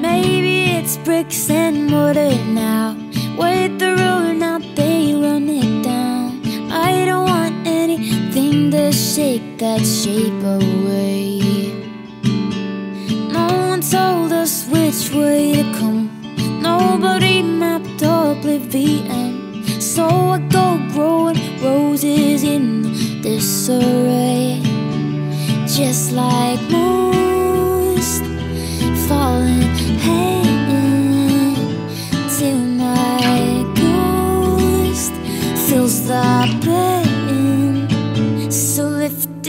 Maybe it's bricks and mortar now. With the road now, they run it down. I don't want anything to shake that shape away. No one told us which way to come. Nobody mapped oblivion. So I disarray. Just like most falling till my ghost feels the pain. So lift